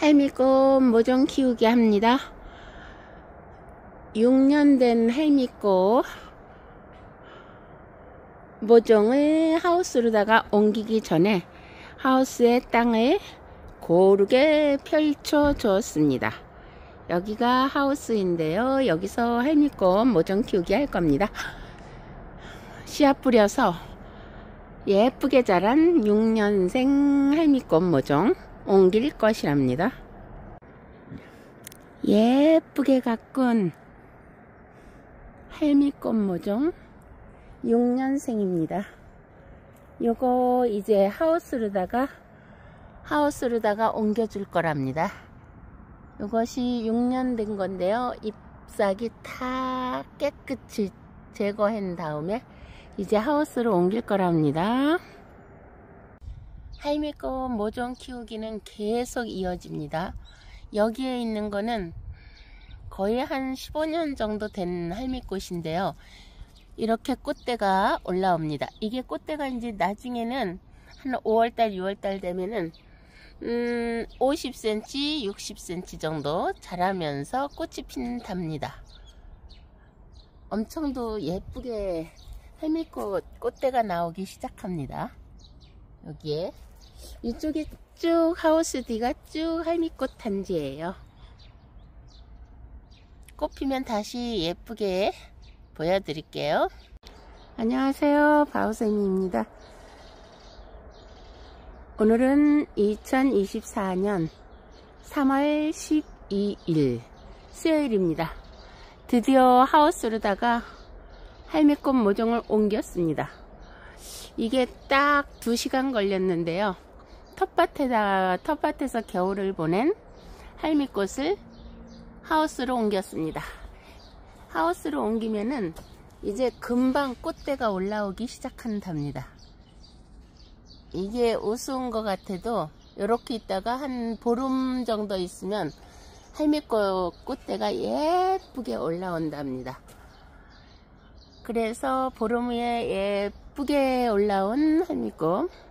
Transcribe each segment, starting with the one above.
할미꽃 모종 키우기 합니다. 6년 된 할미꽃 모종을 하우스로다가 옮기기 전에 하우스의 땅을 고르게 펼쳐 주었습니다. 여기가 하우스인데요. 여기서 할미꽃 모종 키우기 할 겁니다. 씨앗 뿌려서 예쁘게 자란 6년생 할미꽃 모종 옮길 것이랍니다. 예쁘게 가꾼 할미꽃 모종 6년생입니다. 요거 이제 하우스로다가 하우스로다가 옮겨줄 거랍니다. 이것이 6년 된 건데요. 잎사귀 다 깨끗이 제거한 다음에 이제 하우스로 옮길 거랍니다. 할미꽃 모종 키우기는 계속 이어집니다. 여기에 있는 거는 거의 한 15년 정도 된 할미꽃인데요. 이렇게 꽃대가 올라옵니다. 이게 꽃대가 이제 나중에는 한 5월달, 6월달 되면은 음, 50cm, 60cm 정도 자라면서 꽃이 핀답니다. 엄청도 예쁘게 할미꽃 꽃대가 나오기 시작합니다. 여기에 이쪽에 쭉 하우스 뒤가 쭉 할미꽃 단지예요. 꽃 피면 다시 예쁘게 보여드릴게요. 안녕하세요. 바우쌤입니다. 오늘은 2024년 3월 12일 수요일입니다. 드디어 하우스로다가 할미꽃 모종을 옮겼습니다. 이게 딱 2시간 걸렸는데요. 텃밭에다 텃밭에서 겨울을 보낸 할미꽃을 하우스로 옮겼습니다. 하우스로 옮기면은 이제 금방 꽃대가 올라오기 시작한답니다. 이게 우스운 것 같아도 이렇게 있다가 한 보름 정도 있으면 할미꽃 꽃대가 예쁘게 올라온답니다. 그래서 보름 후에 예쁘게 올라온 할미꽃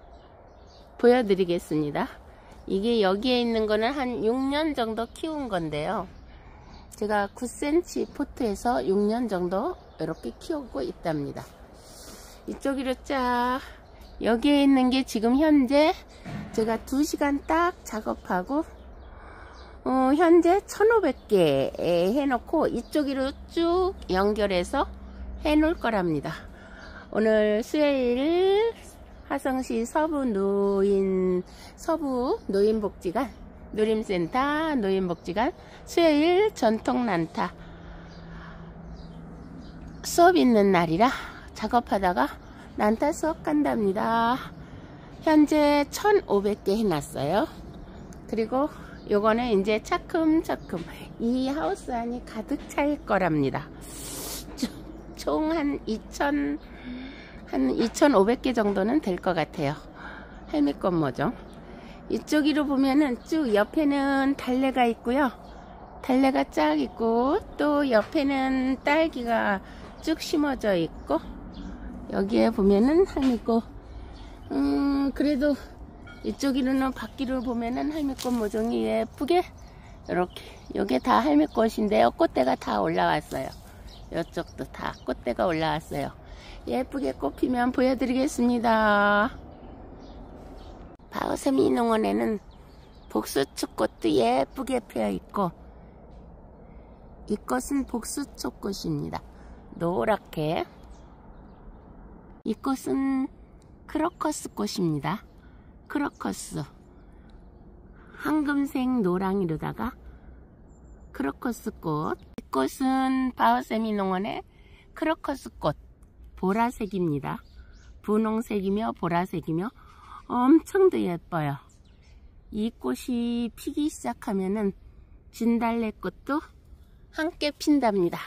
보여드리겠습니다. 이게 여기에 있는 거는 한 6년 정도 키운 건데요. 제가 9cm 포트에서 6년 정도 이렇게 키우고 있답니다. 이쪽으로 쫙 여기에 있는 게 지금 현재 제가 2시간 딱 작업하고 어, 현재 1500개 해놓고 이쪽으로 쭉 연결해서 해놓을 거랍니다. 오늘 수요일 화성시 서부 노인 서부 노인복지관 노림센터 노인복지관 수요일 전통 난타 수업 있는 날이라 작업하다가 난타 수업 간답니다. 현재 1500개 해놨어요. 그리고 요거는 이제 차츰차츰 이 하우스 안이 가득 찰 거랍니다. 총 한 2000, 한 2500개 정도는 될 것 같아요. 할미꽃 모종. 이쪽으로 보면은 쭉 옆에는 달래가 있고요. 달래가 쫙 있고 또 옆에는 딸기가 쭉 심어져 있고 여기에 보면은 할미꽃 음 그래도 이쪽으로는 밖으로 보면은 할미꽃 모종이 예쁘게 이렇게 여기 다 할미꽃인데요 꽃대가 다 올라왔어요 이쪽도 다 꽃대가 올라왔어요 예쁘게 꽃 피면 보여드리겠습니다 바오세미 농원에는 복수축꽃도 예쁘게 피어 있고 이 꽃은 복수초꽃입니다. 노랗게 이 꽃은 크로커스 꽃입니다. 크로커스 황금색 노랑이로다가 크로커스 꽃. 이 꽃은 바우새미 농원의 크로커스 꽃 보라색입니다. 분홍색이며 보라색이며 엄청도 예뻐요. 이 꽃이 피기 시작하면은 진달래꽃도 함께 핀답니다.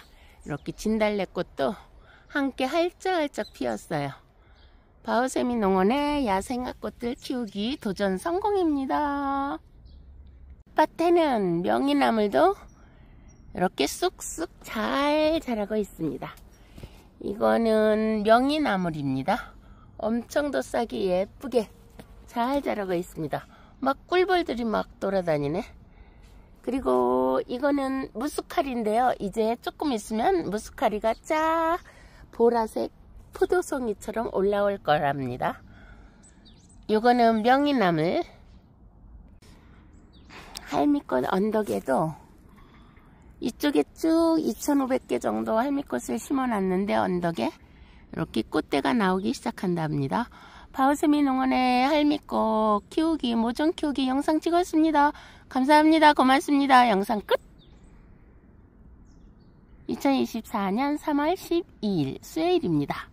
이렇게 진달래꽃도 함께 활짝활짝 피었어요. 바오세미 농원의 야생화꽃들 키우기 도전 성공입니다. 밭에는 명이나물도 이렇게 쑥쑥 잘 자라고 있습니다. 이거는 명이나물입니다. 엄청도 싹이 예쁘게 잘 자라고 있습니다. 막 꿀벌들이 막 돌아다니네. 그리고 이거는 무스카리인데요. 이제 조금 있으면 무스카리가 쫙 보라색 포도송이처럼 올라올 거랍니다. 이거는 명이나물 할미꽃 언덕에도 이쪽에 쭉 2,500개 정도 할미꽃을 심어놨는데 언덕에 이렇게 꽃대가 나오기 시작한답니다. 바오세미 농원의 할미꽃 키우기, 모종 키우기 영상 찍었습니다. 감사합니다. 고맙습니다. 영상 끝! 2024년 3월 12일 수요일입니다.